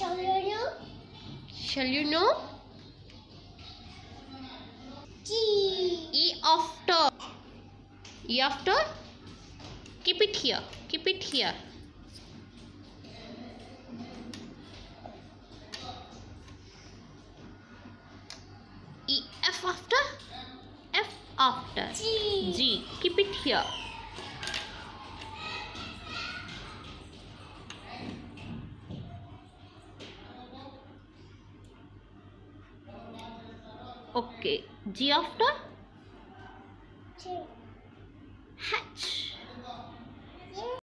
Shall you know? Shall you know? G. E after. E after. Keep it here. Keep it here. E F after. F after. G. G. Keep it here. Okay ji after hatch